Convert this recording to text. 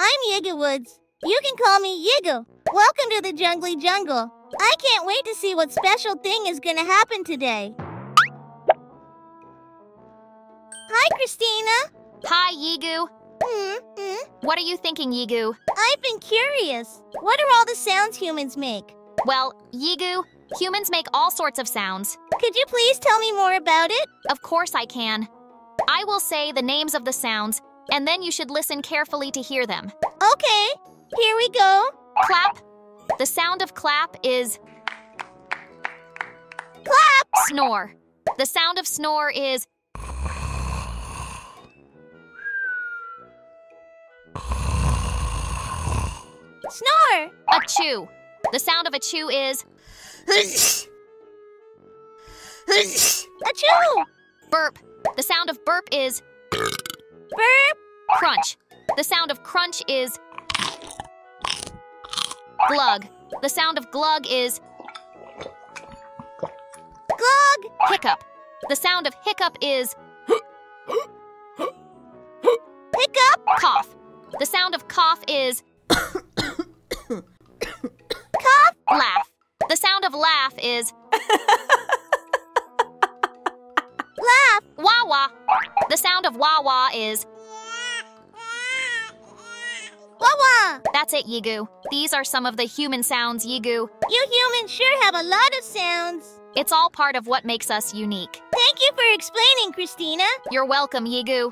I'm Yigu Woods. You can call me Yigu. Welcome to the Jungly Jungle. I can't wait to see what special thing is gonna happen today. Hi, Christina. Hi, Yigu. Hmm, hmm. What are you thinking, Yigu? I've been curious. What are all the sounds humans make? Well, Yigu, humans make all sorts of sounds. Could you please tell me more about it? Of course I can. I will say the names of the sounds, and then you should listen carefully to hear them. Okay, here we go. Clap. The sound of clap is Clap! snore. The sound of snore is Snore! a chew. The sound of a chew is Achoo! burp. The sound of burp is Burp! crunch. The sound of crunch is glug. The sound of glug is Glug! hiccup. The sound of hiccup is Hiccup! cough. The sound of cough is Cough! laugh. The sound of laugh is The sound of wah wah is Wah-wah! that's it, Yigu. These are some of the human sounds, Yigu. You humans sure have a lot of sounds. It's all part of what makes us unique. Thank you for explaining, Christina. You're welcome, Yigu.